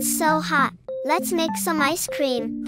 It's so hot. Let's make some ice cream.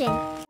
fishing.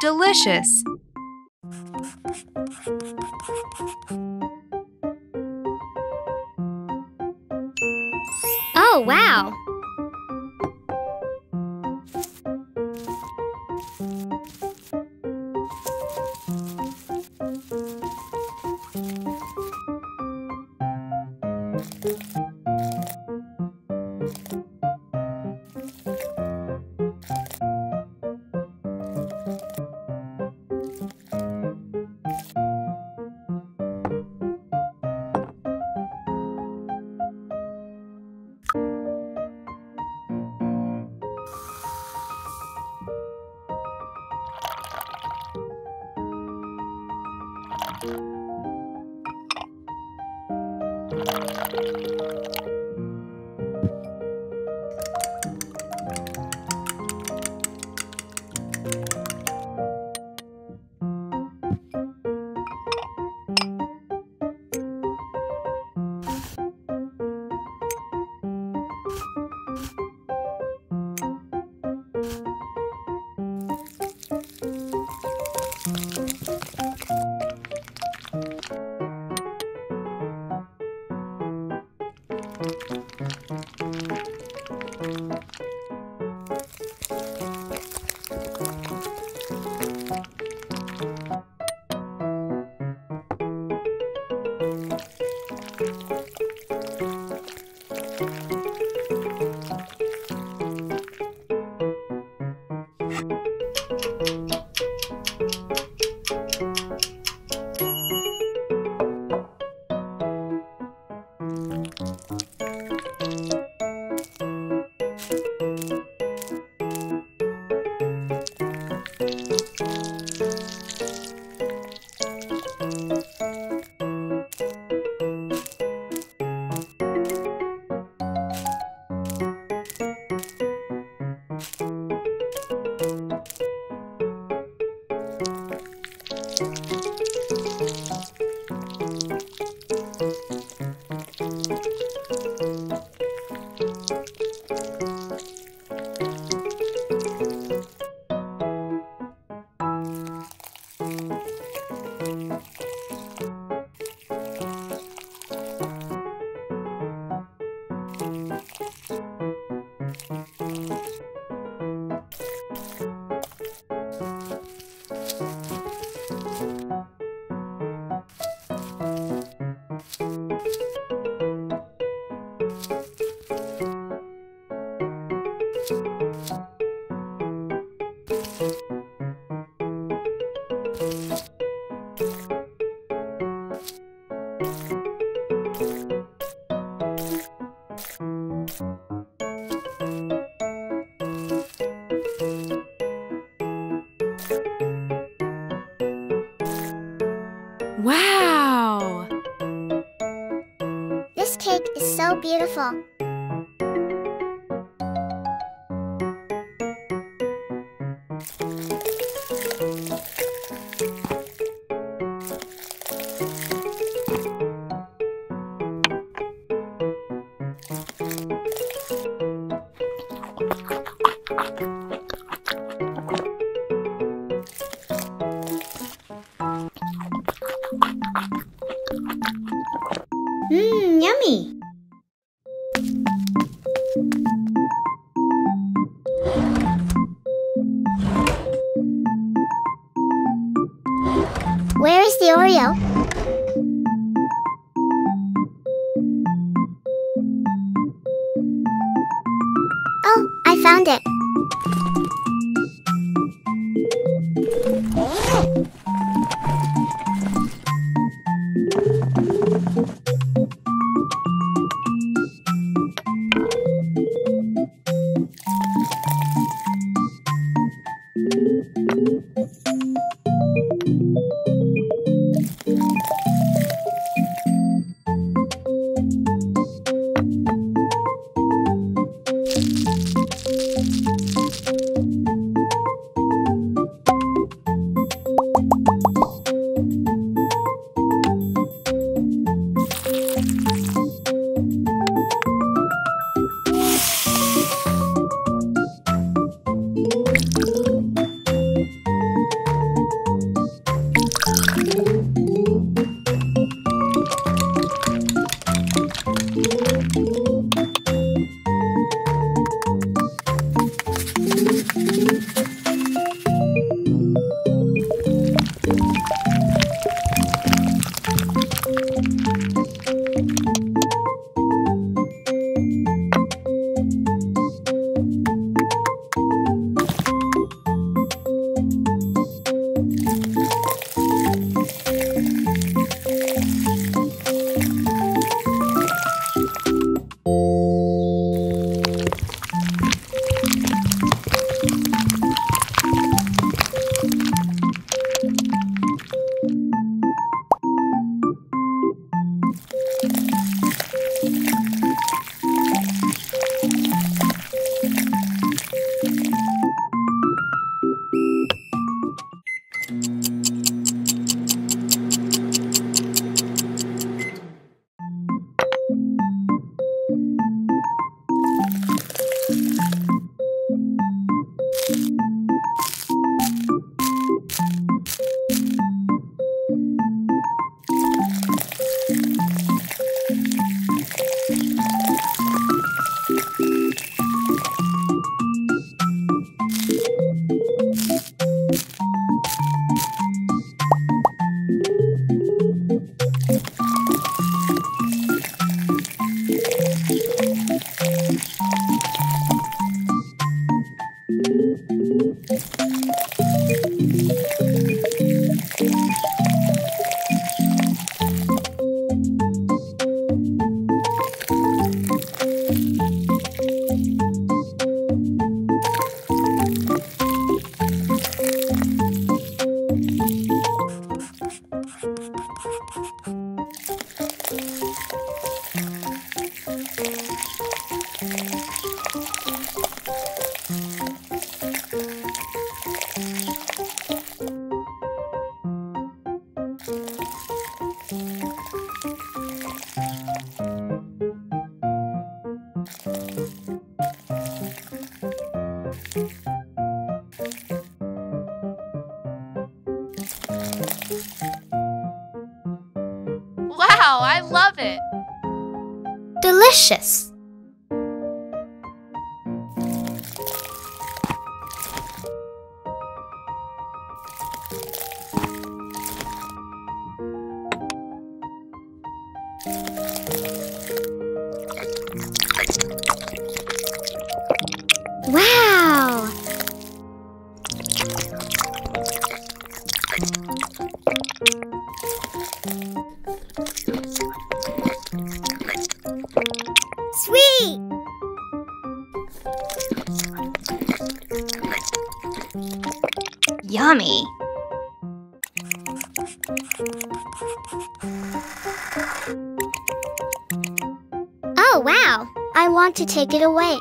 Delicious. Oh, wow. Wow! Is so Yummy. Oh, wow! I want to take it away.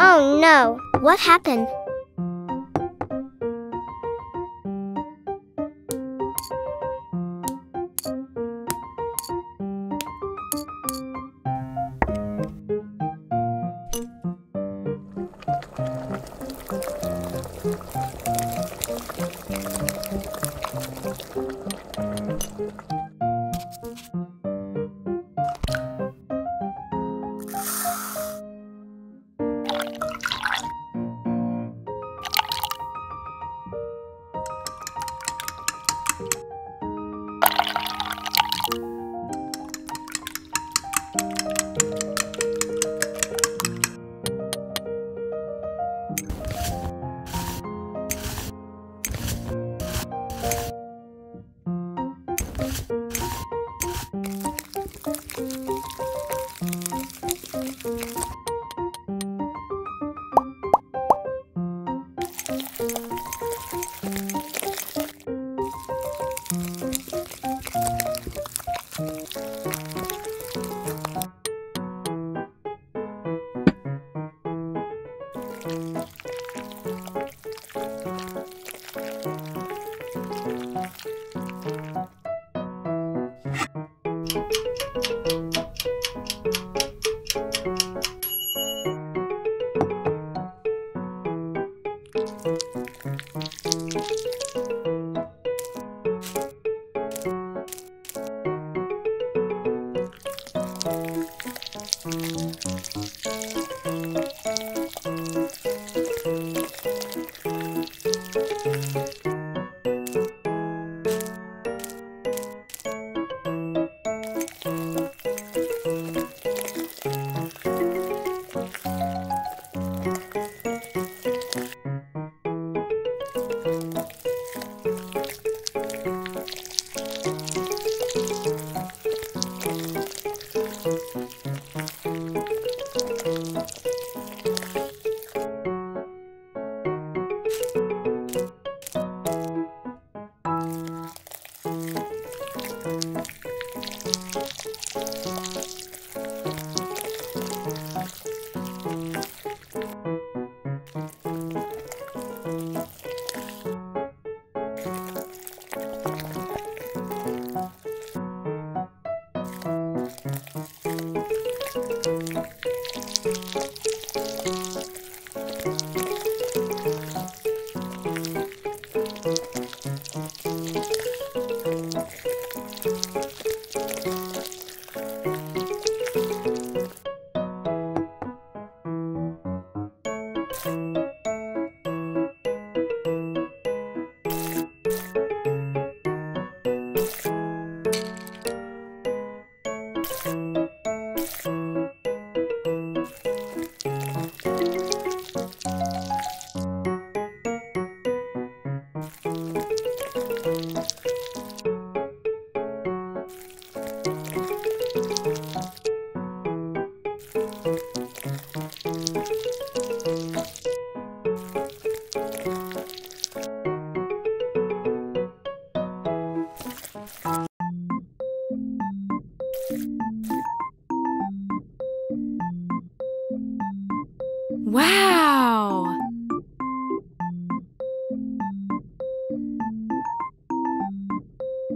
Oh no, what happened?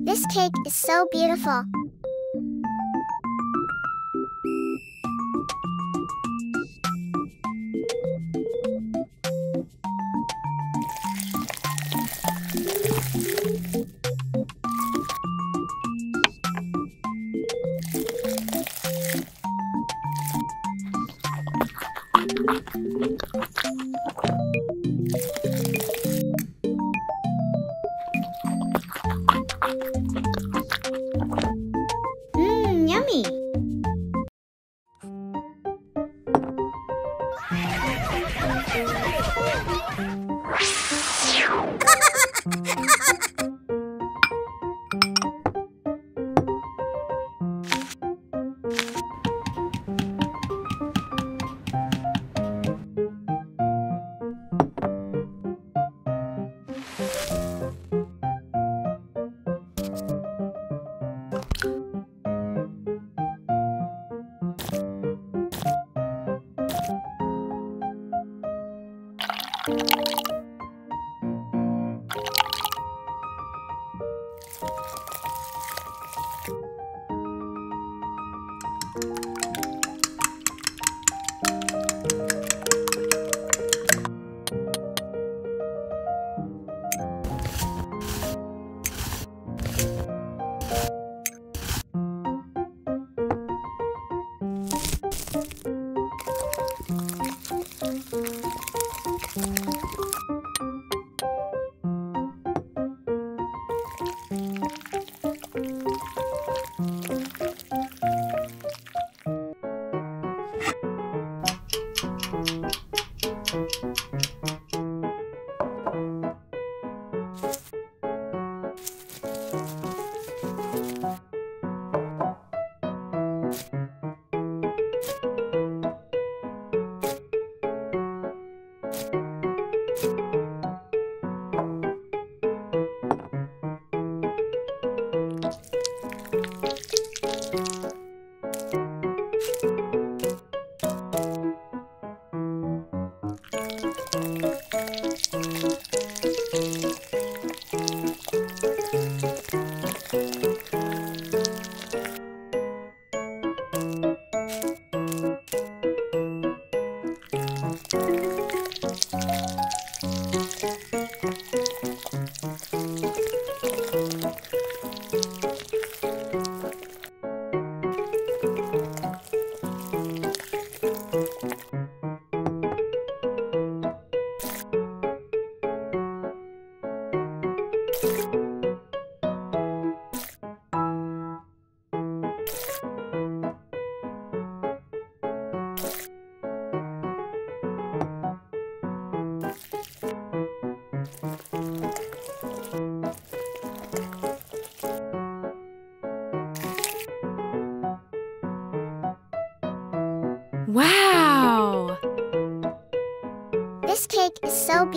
This cake is so beautiful.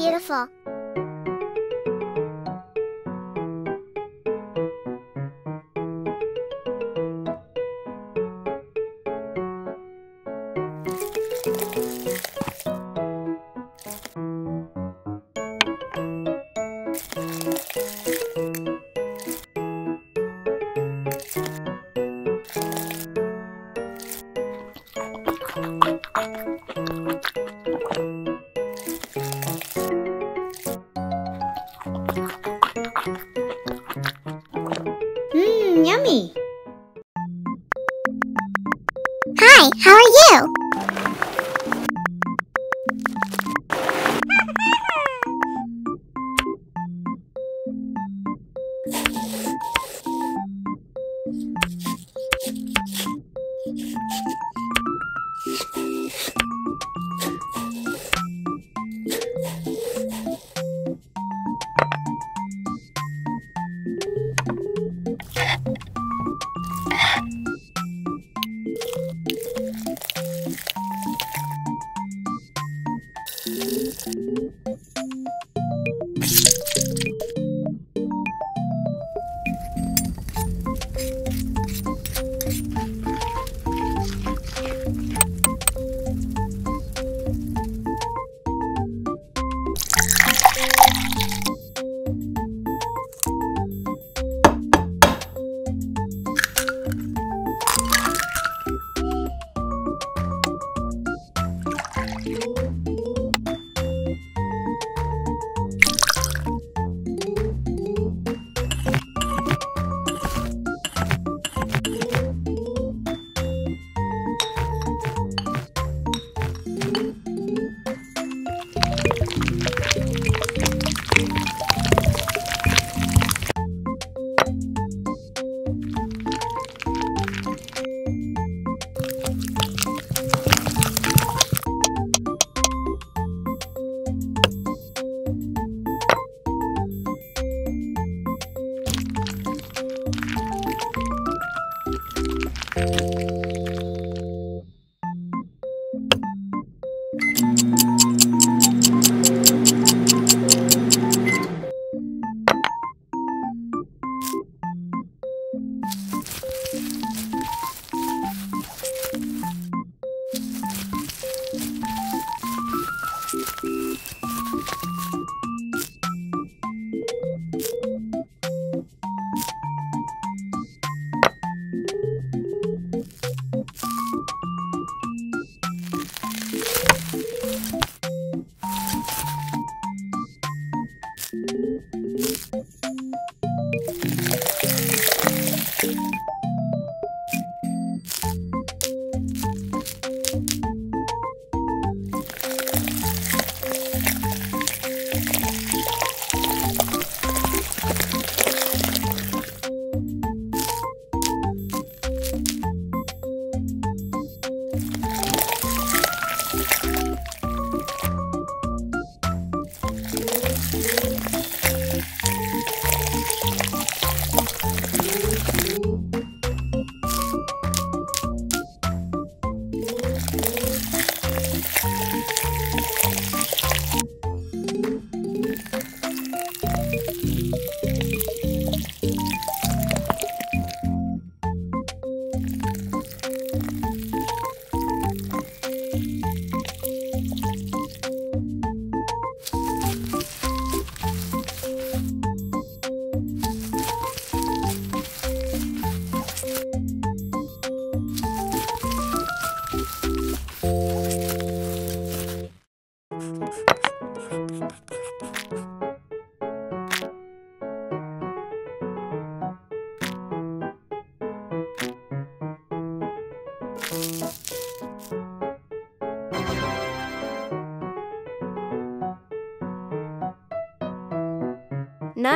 Beautiful.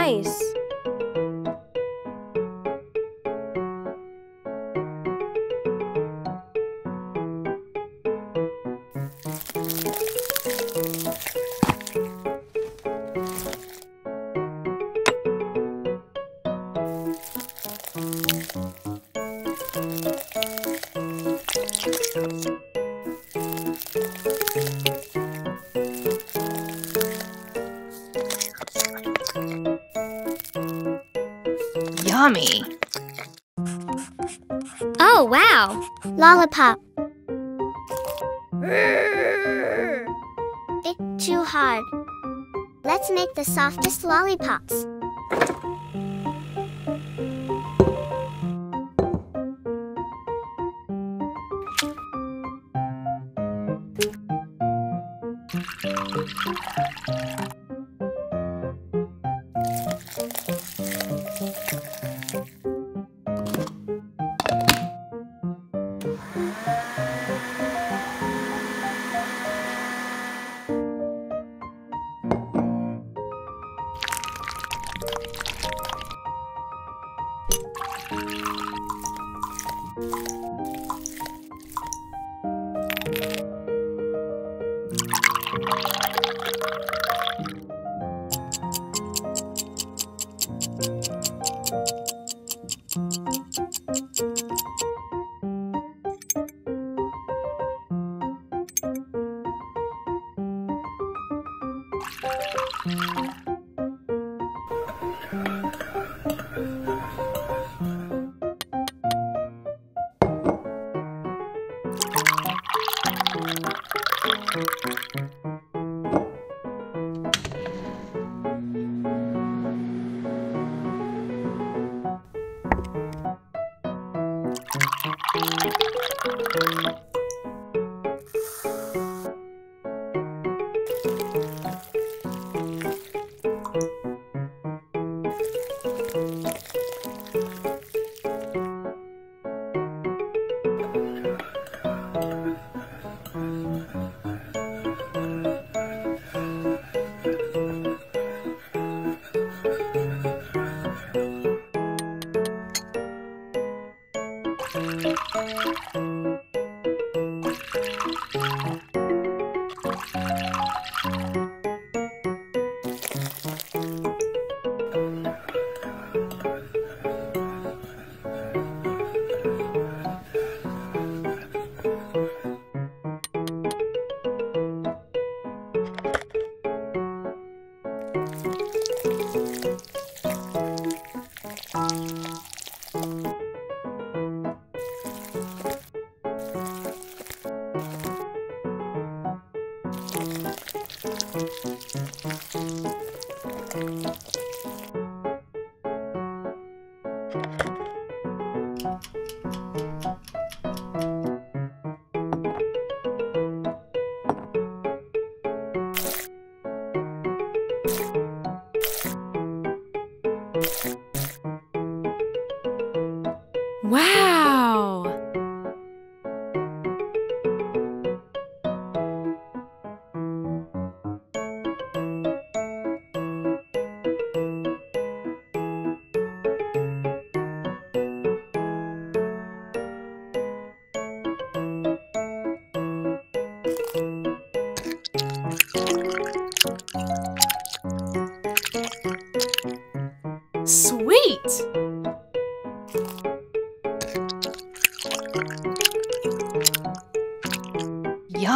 mais! Lollipop. It's too hard. Let's make the softest lollipops.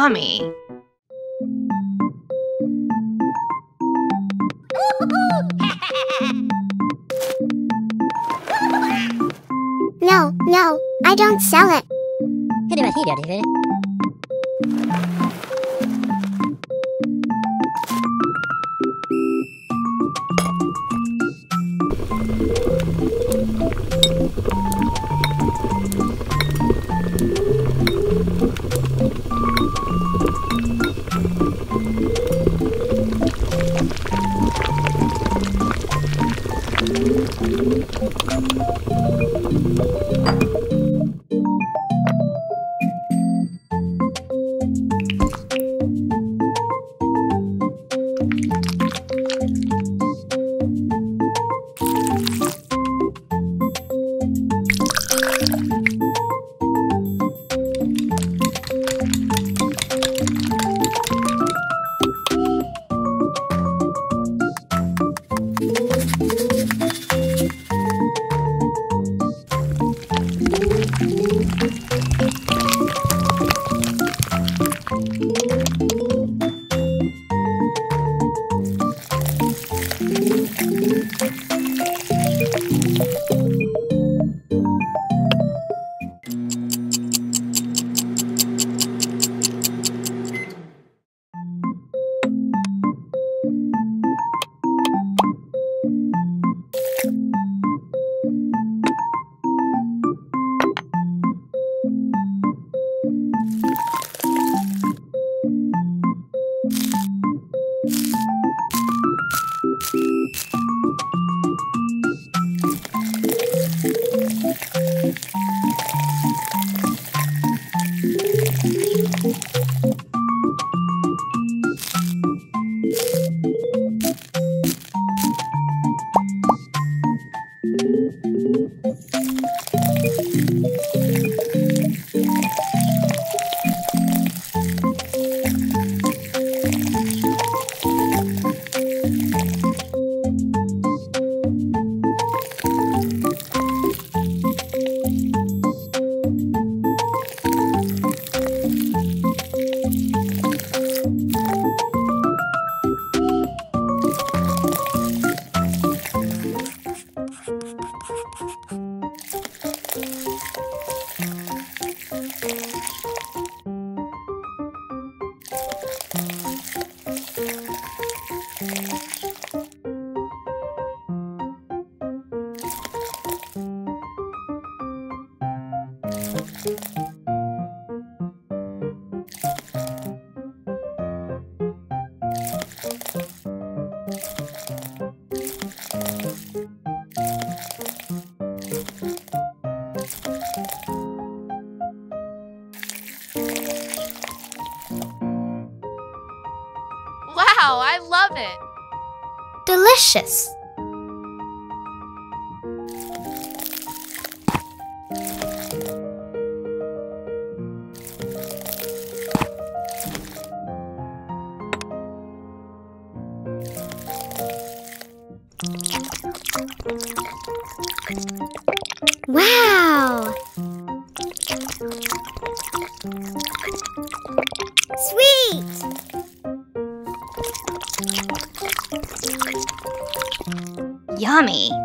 Yummy. No, no, I don't sell it. Yummy.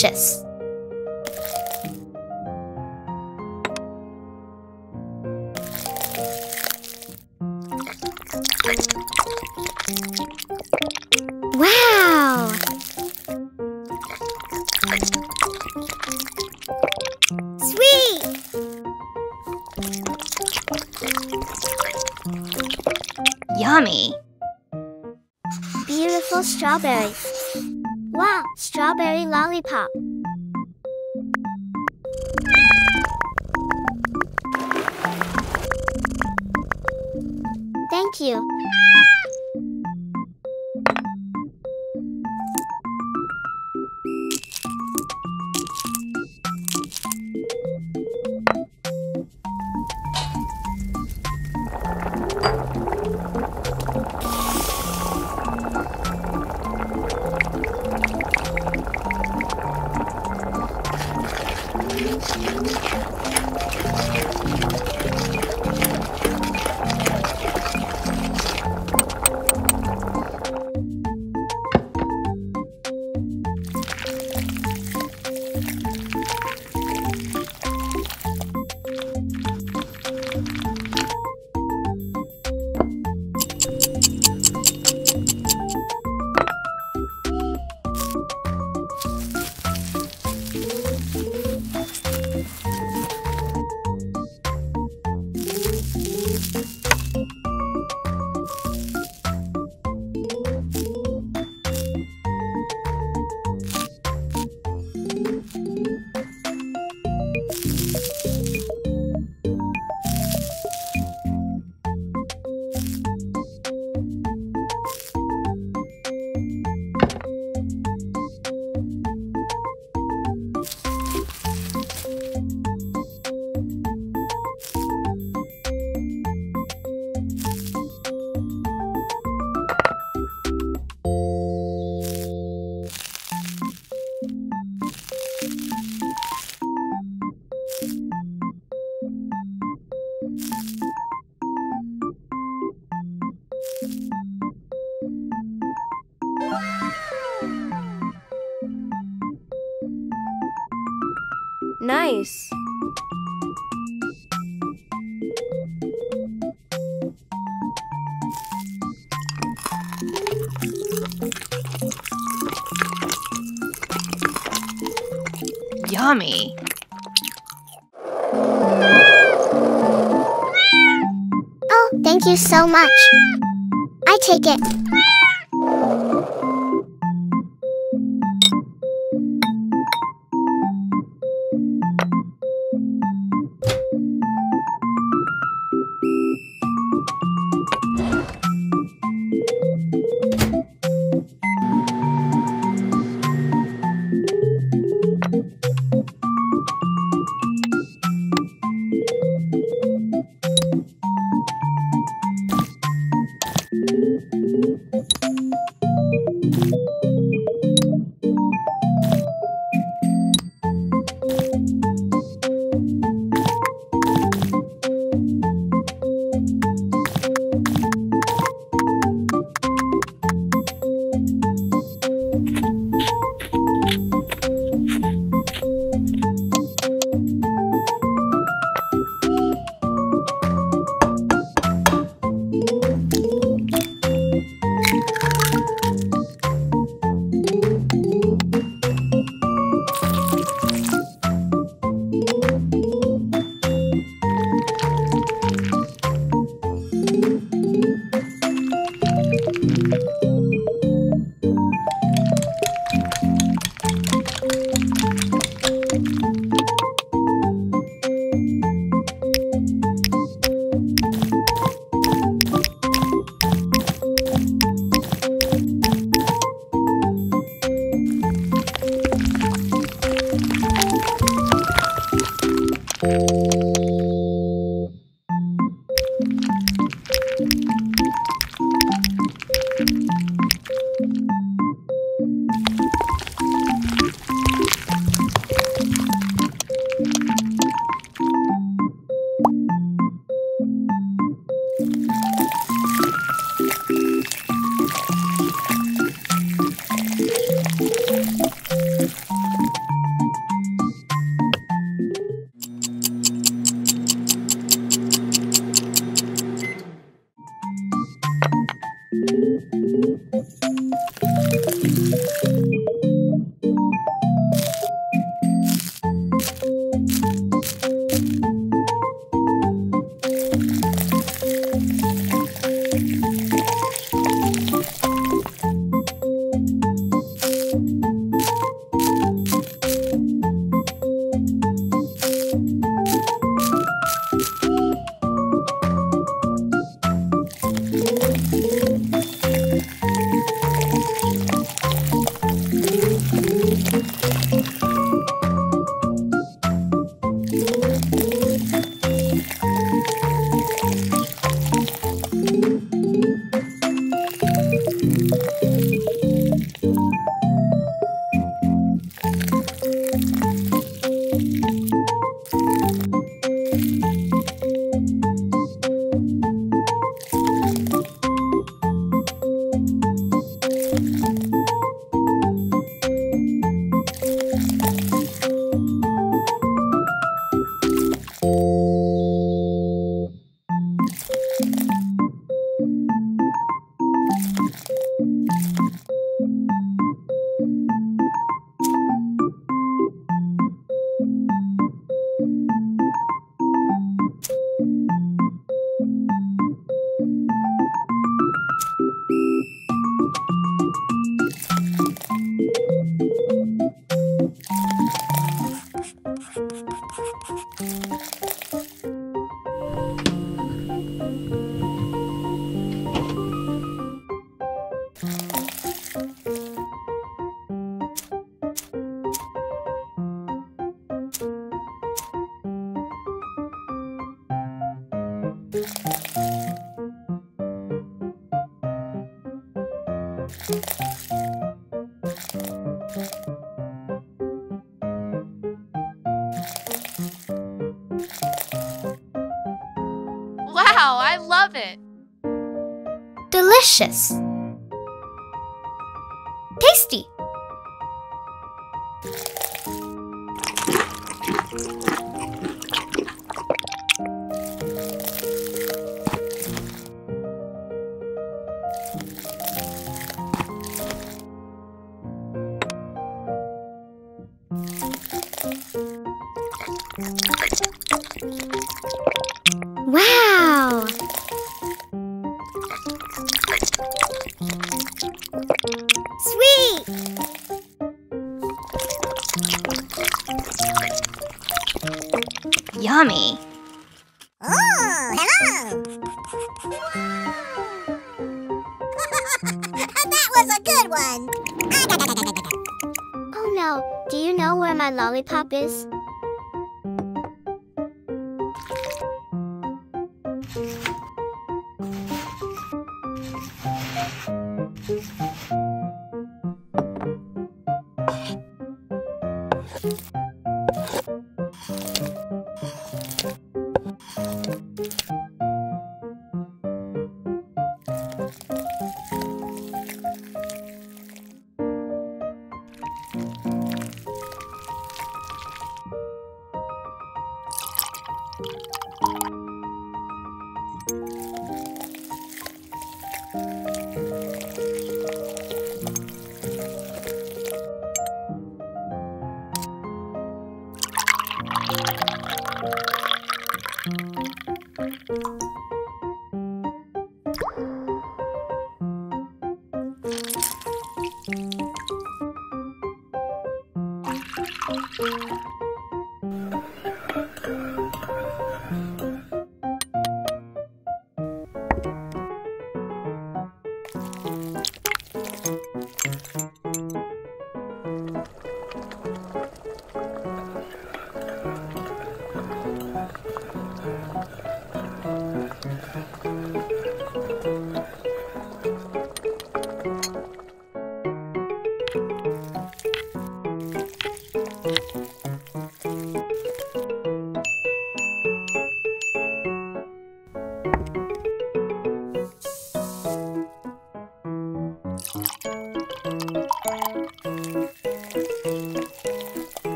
Delicious. Wow! Sweet! Yummy. Beautiful strawberry. Wow, strawberry lollipop. So much. I take it. Delicious. Yummy. Oh, hello! that was a good one! Oh no, do you know where my lollipop is?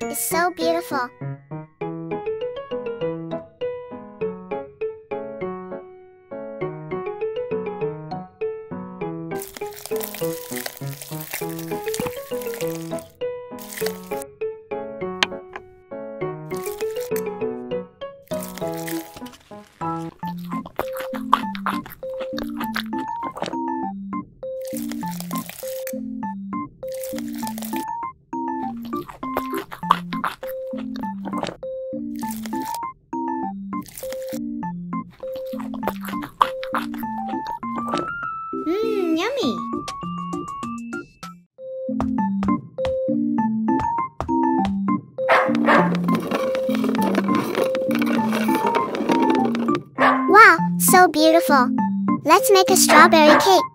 Cake is so beautiful. Strawberry cake.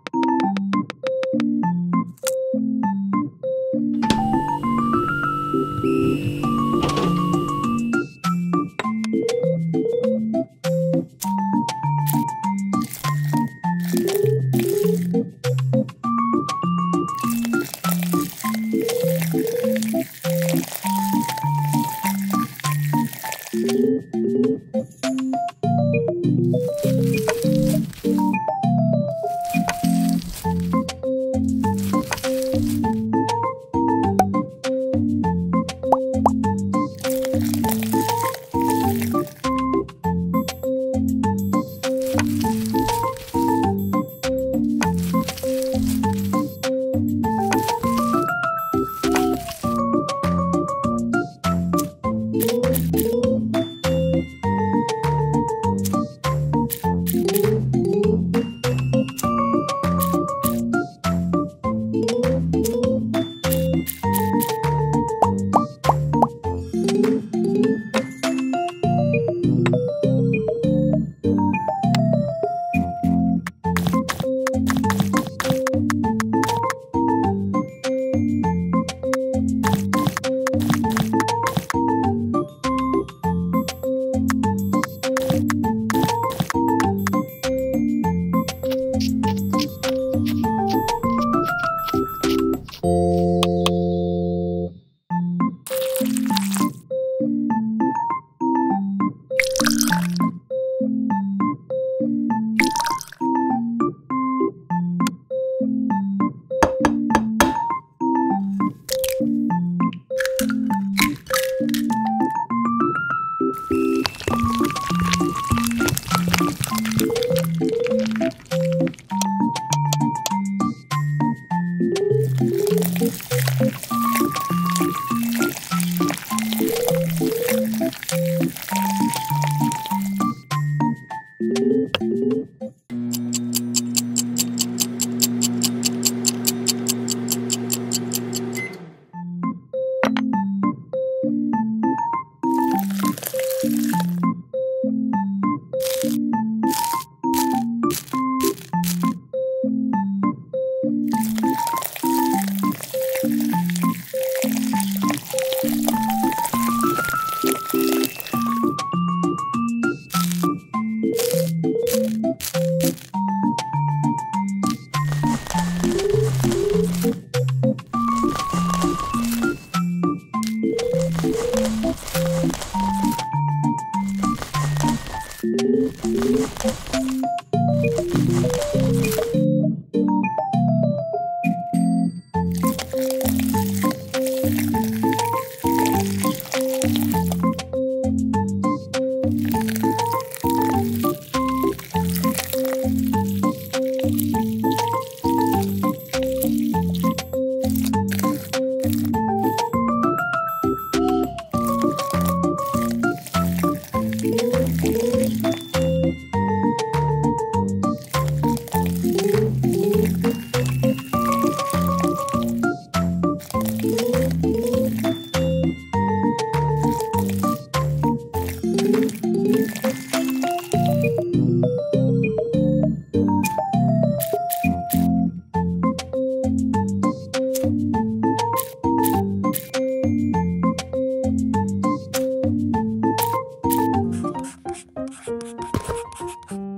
you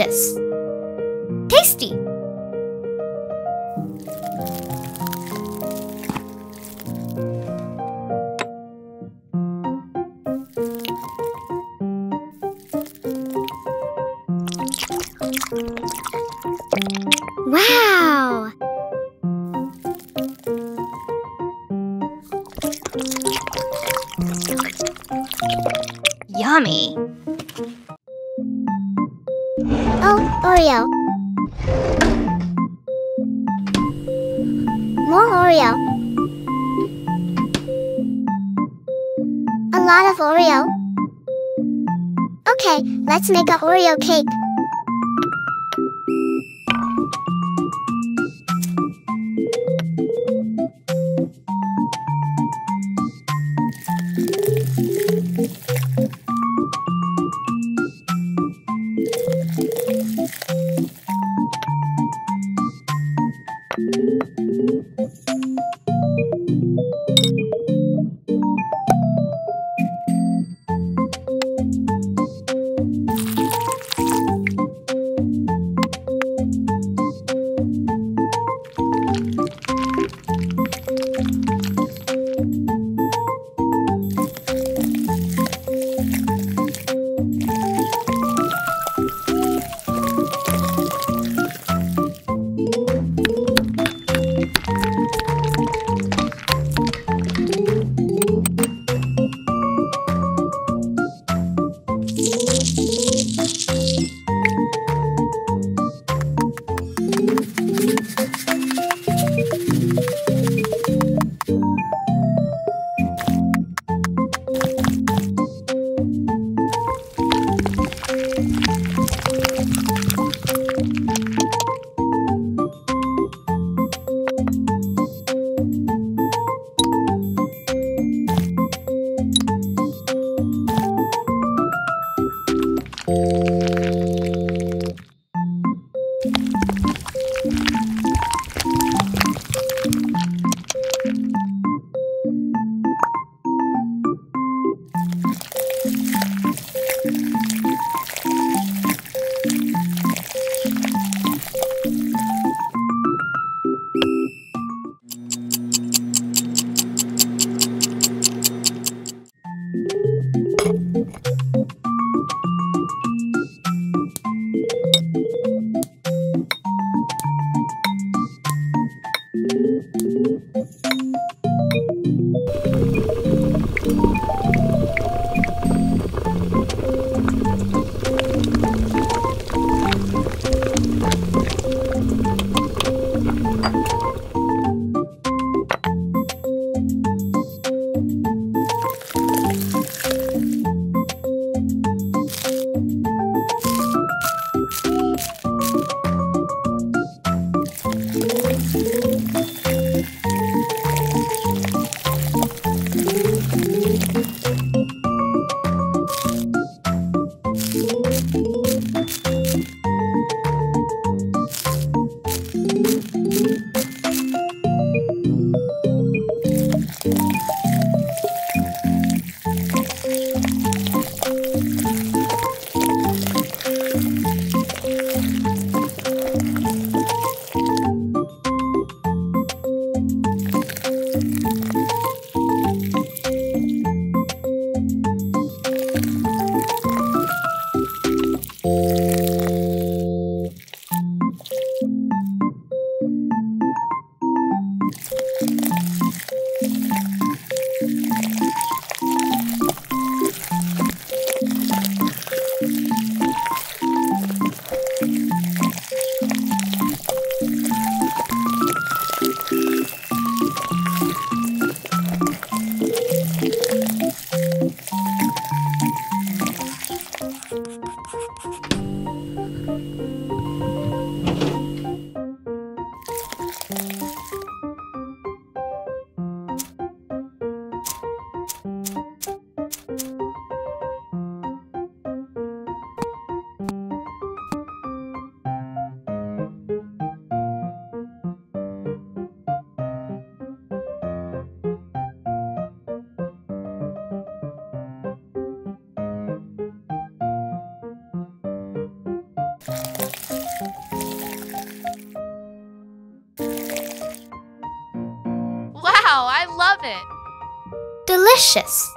Delicious. Let's make a Oreo cake. Love it. Delicious.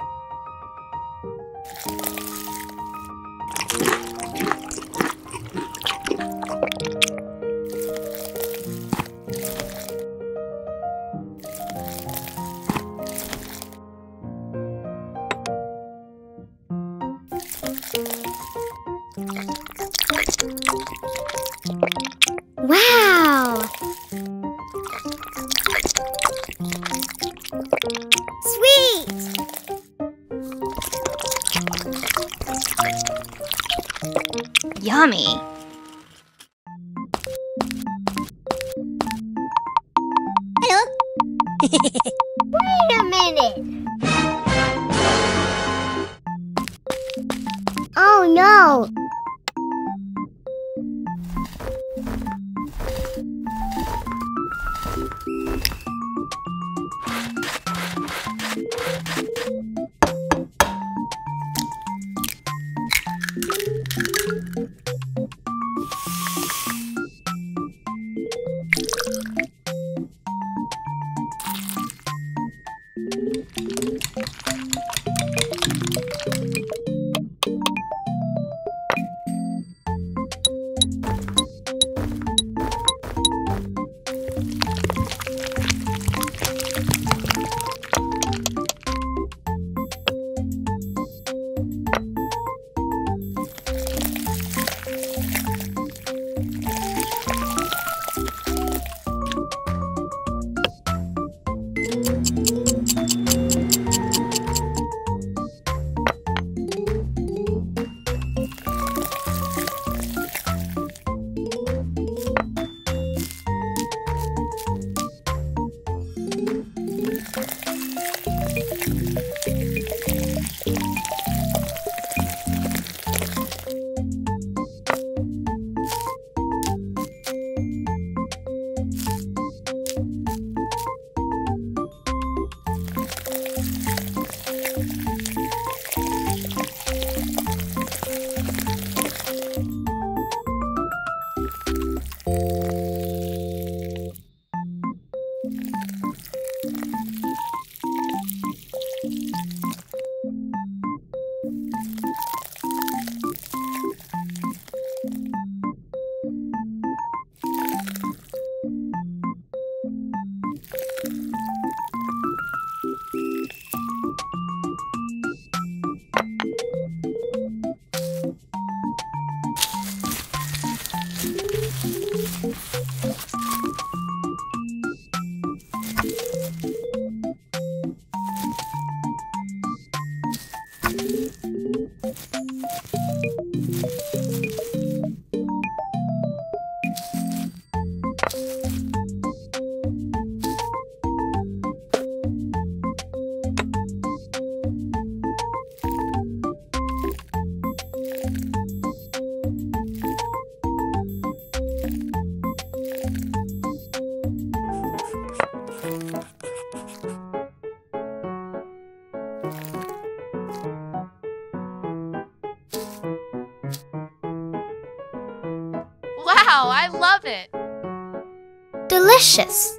Love it. Delicious.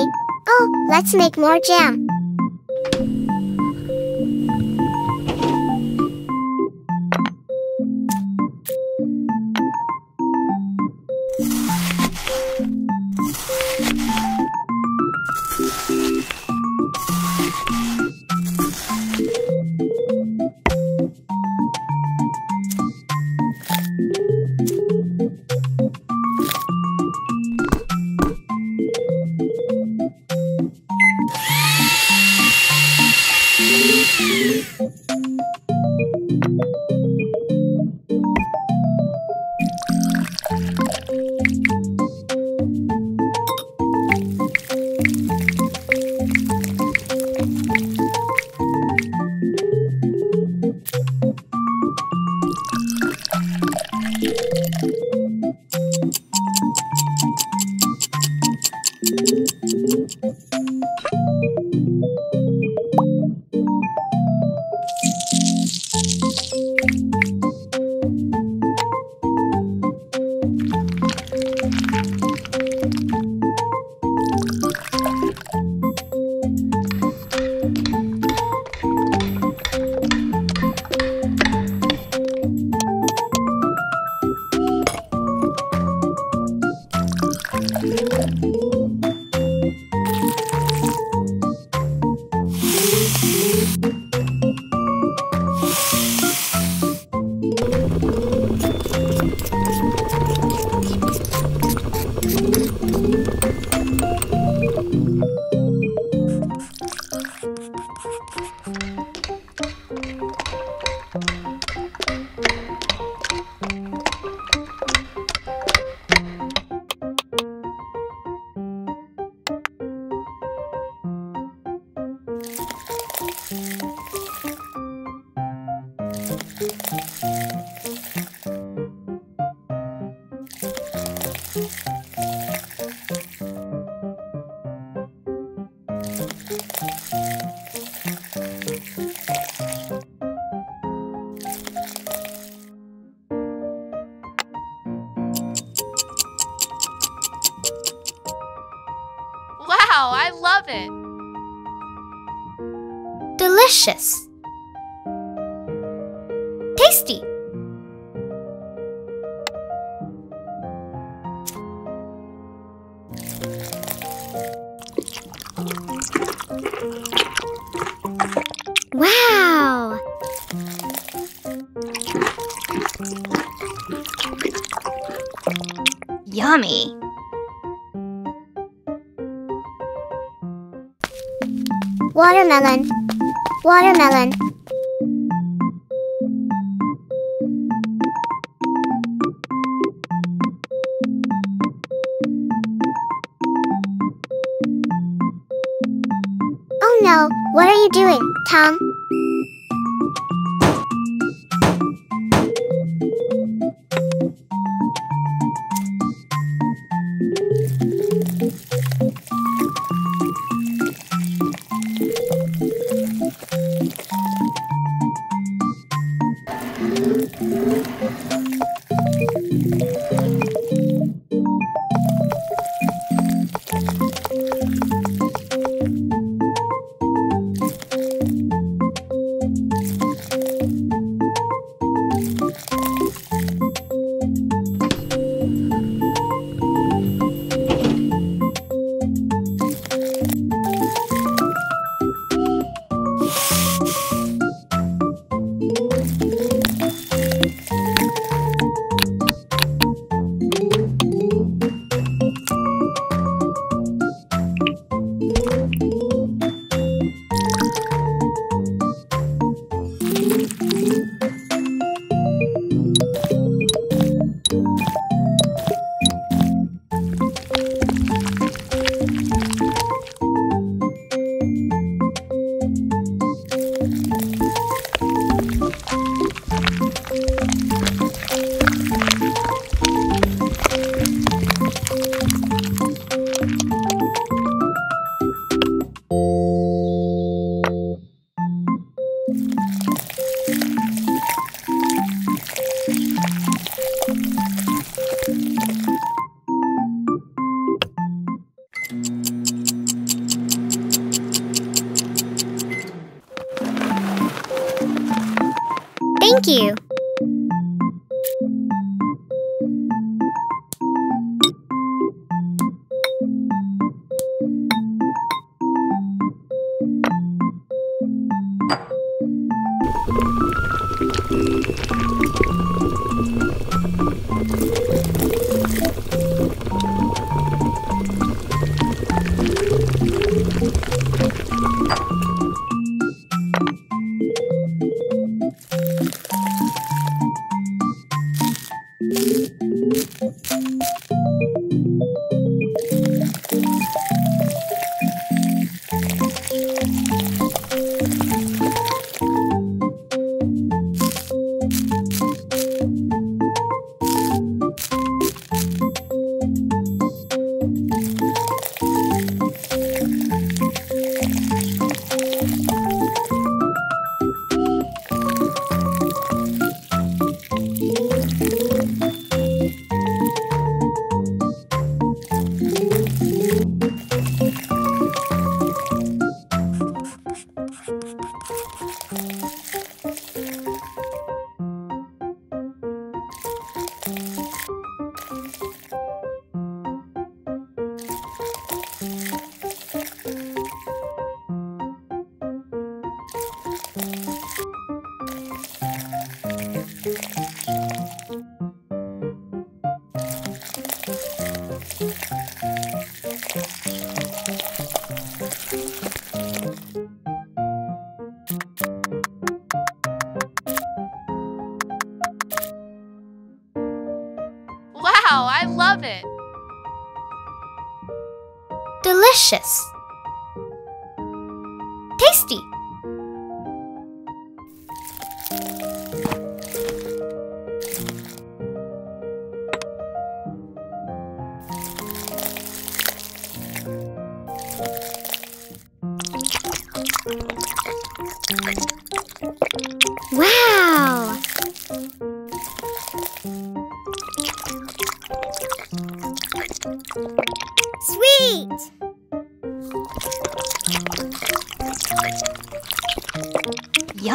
Oh, let's make more jam. Watermelon. Watermelon. Oh no, what are you doing, Tom?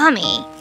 Yummy.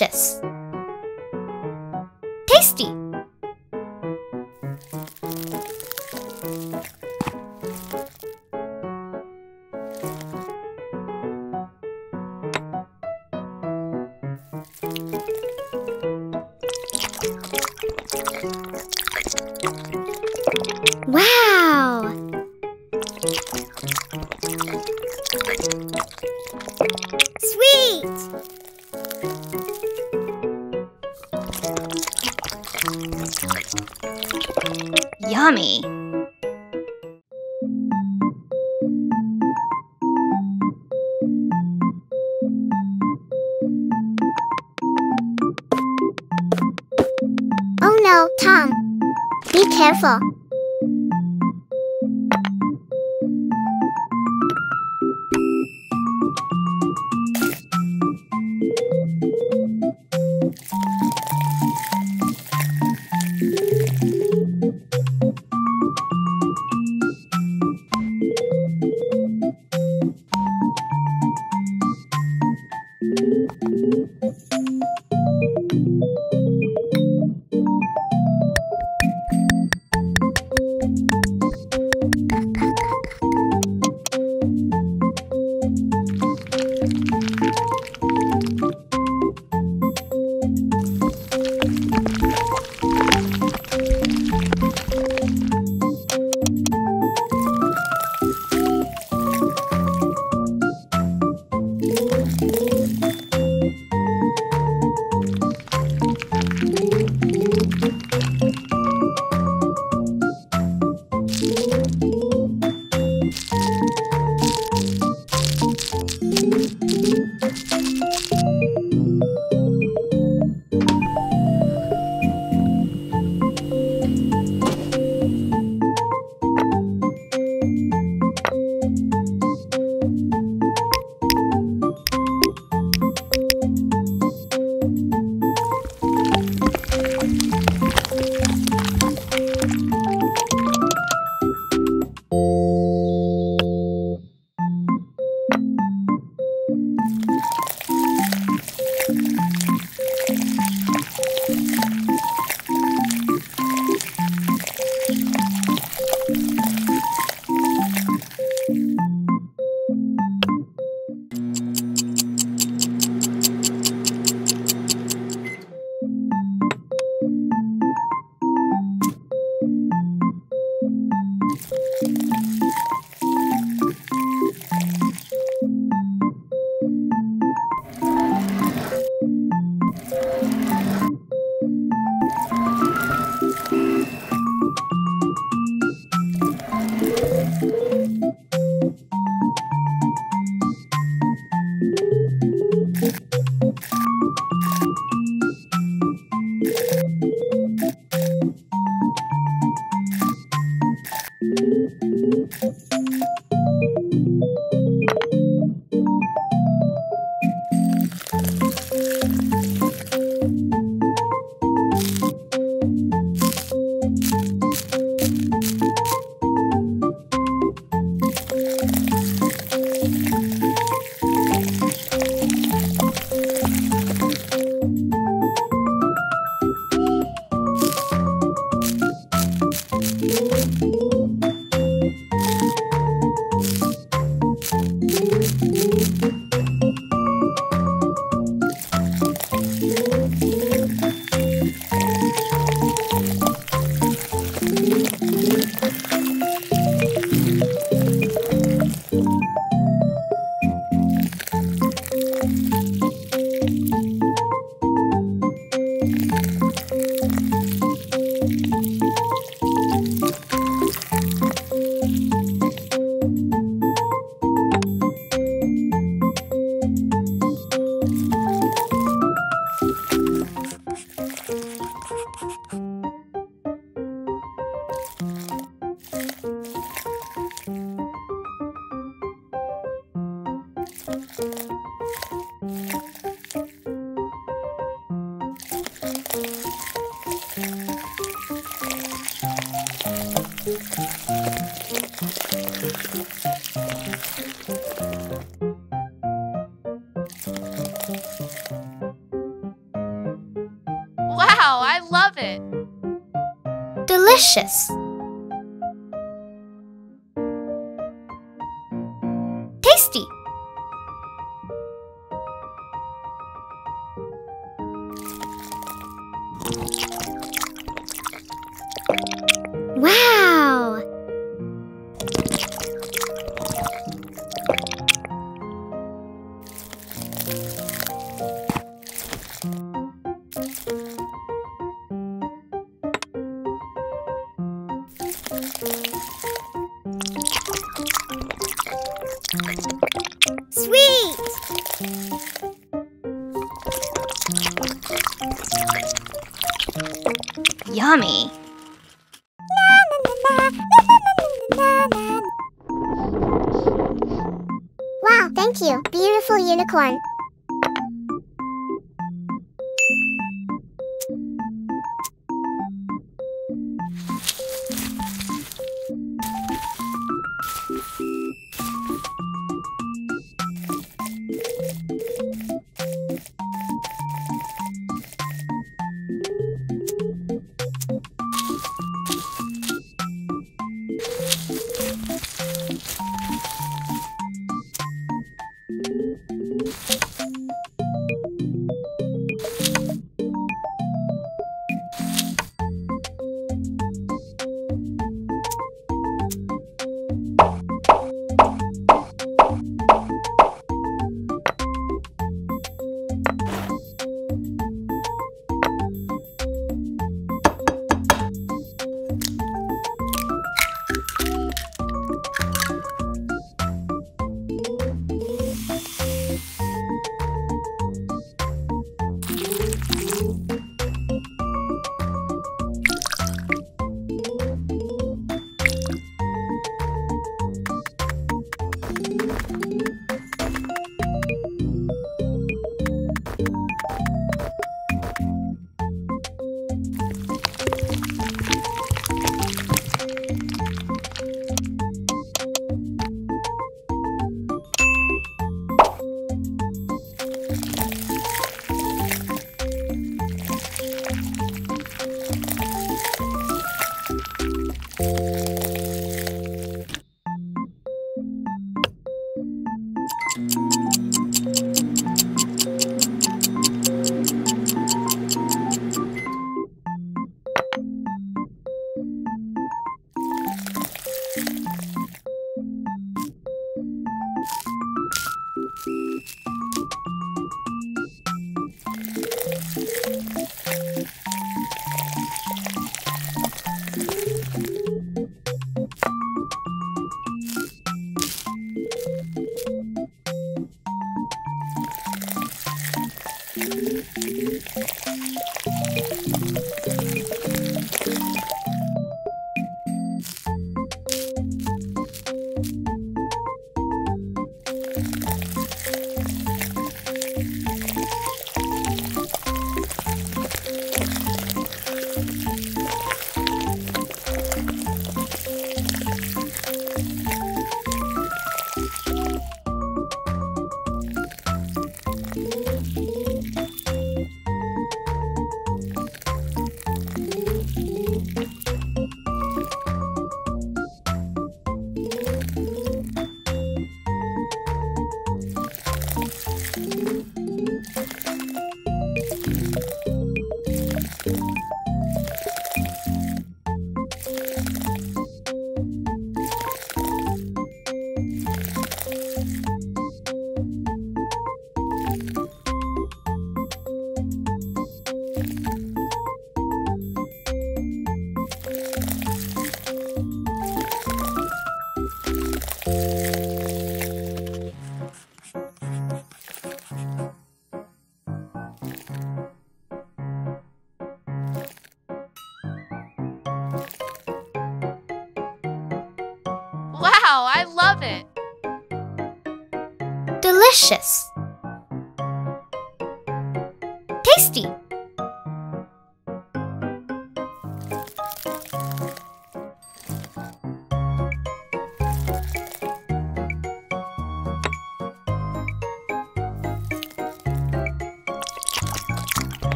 Delicious.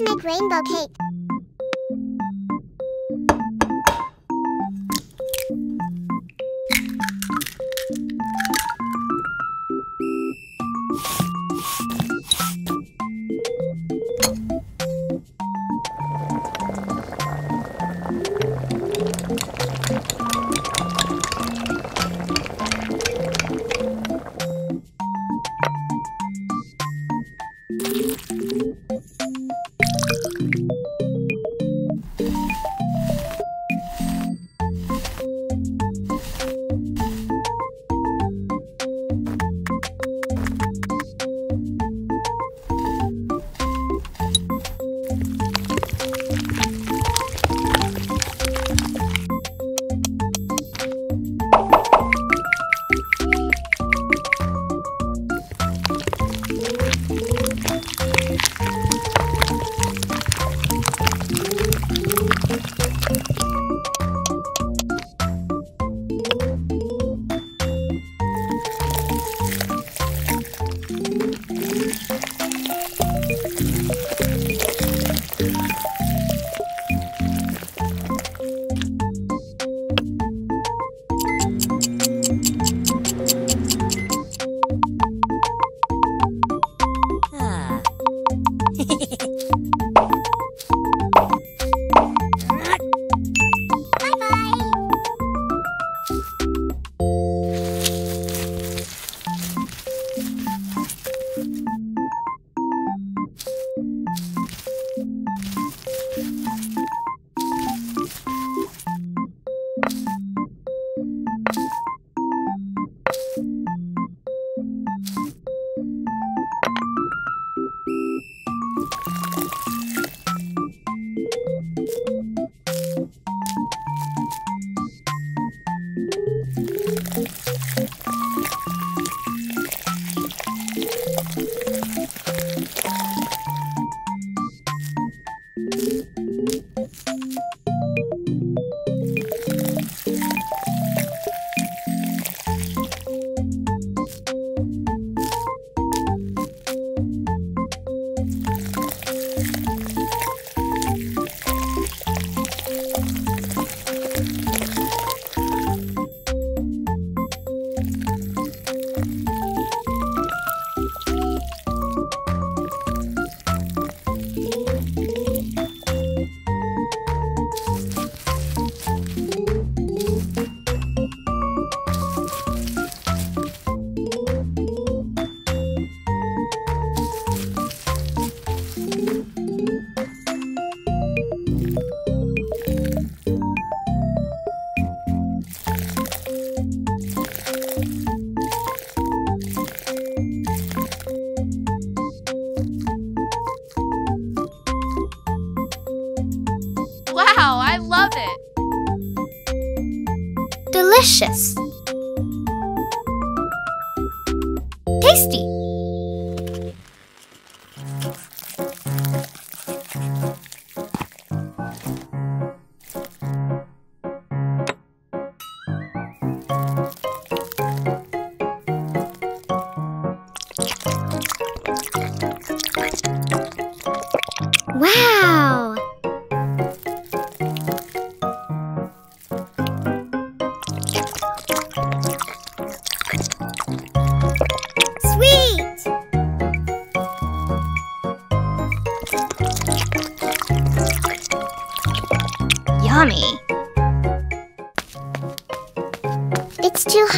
Let's make rainbow cake.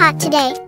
Hot today.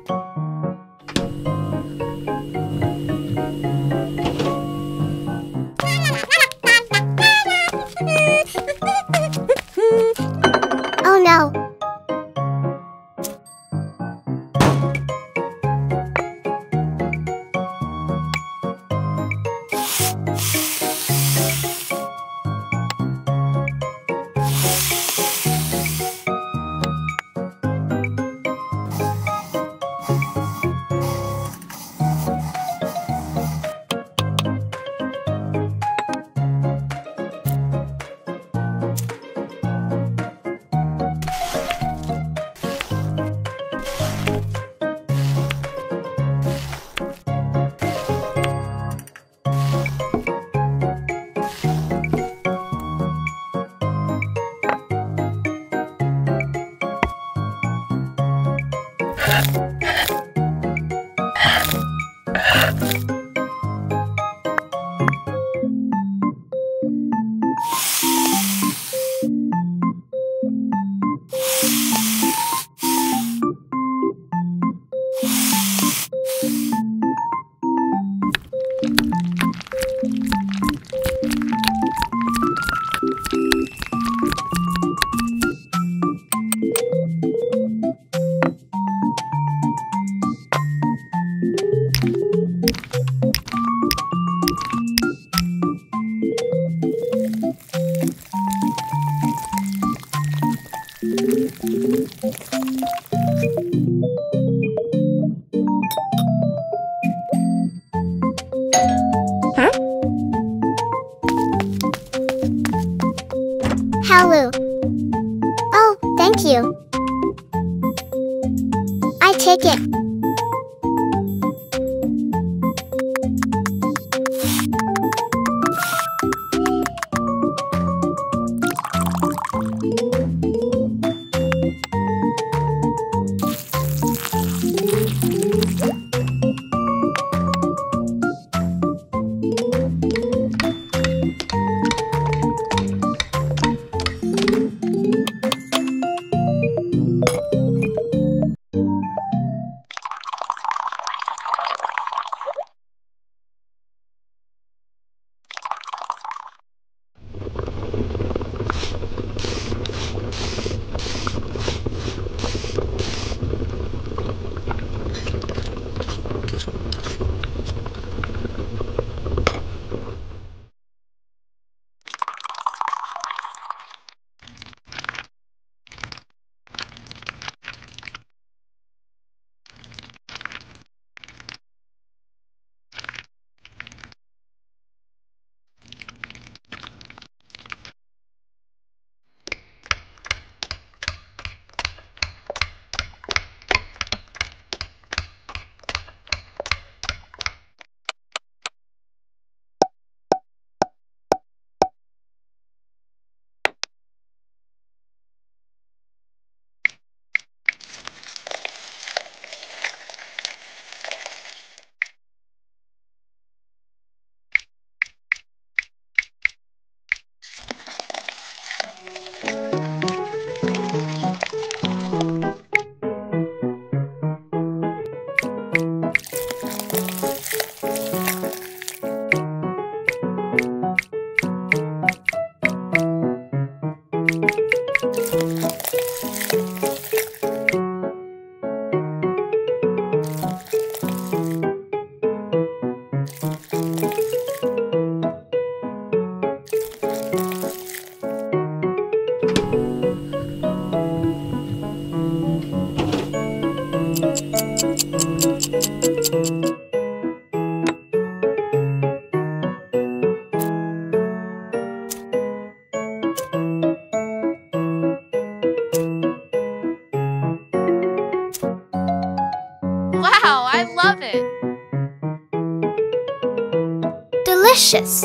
Delicious.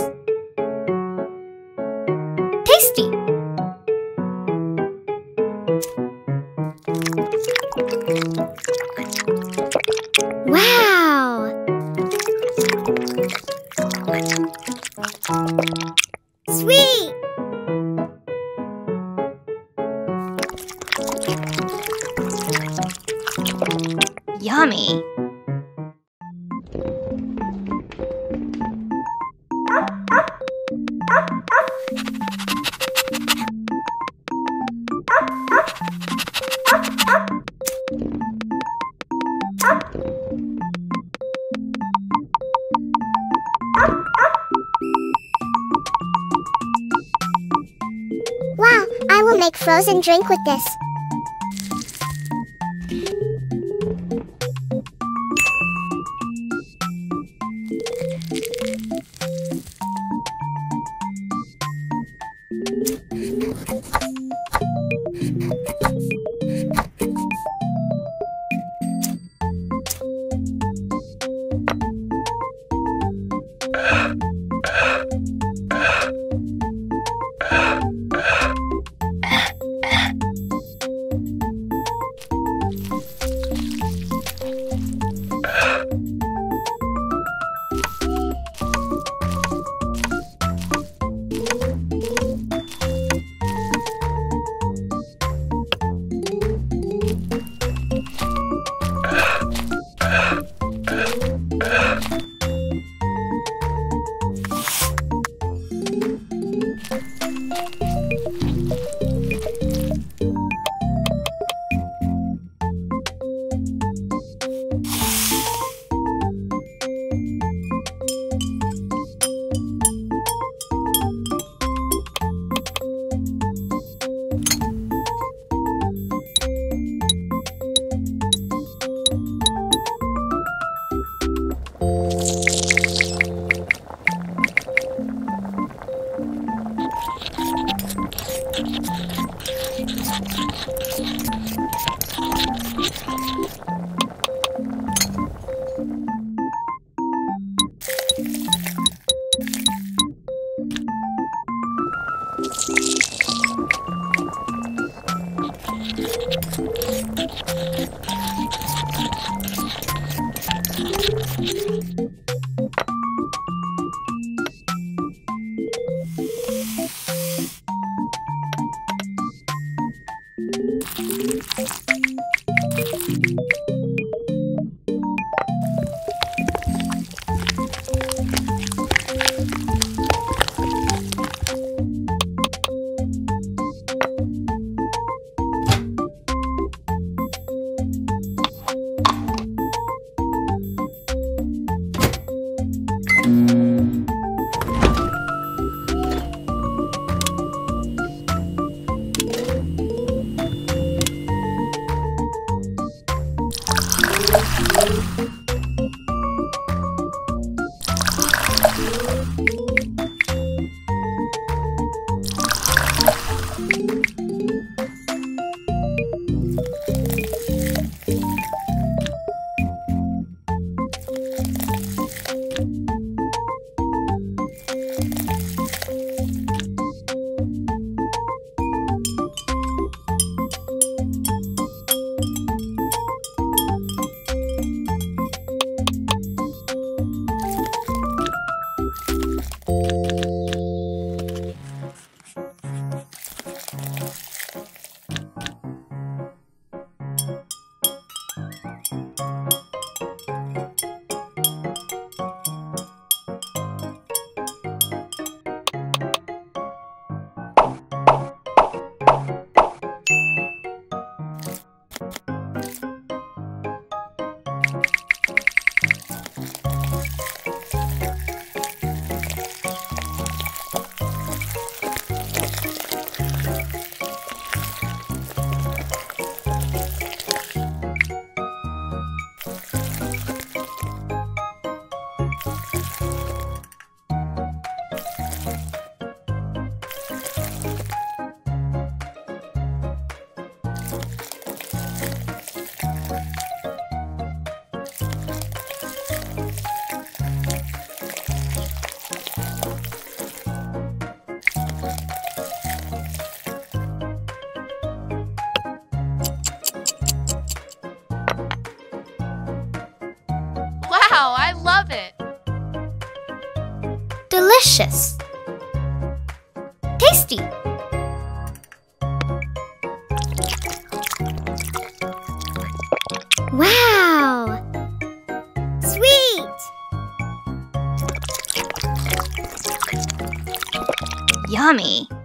Tasty. Wow! Sweet! Yummy. Frozen drink with this. Yummy.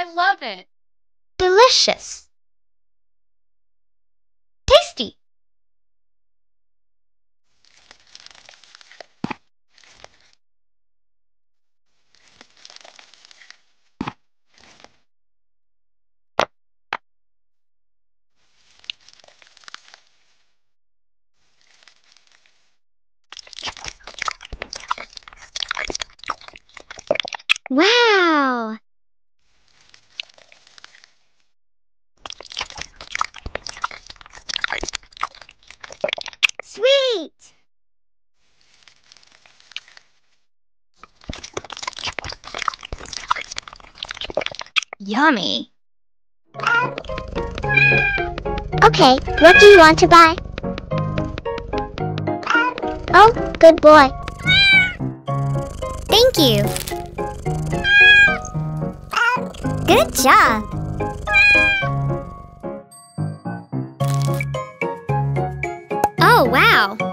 I love it. Delicious. Tasty. Wow! Sweet! Yummy. Okay, what do you want to buy? Oh, good boy. Thank you. Good job. Oh, wow.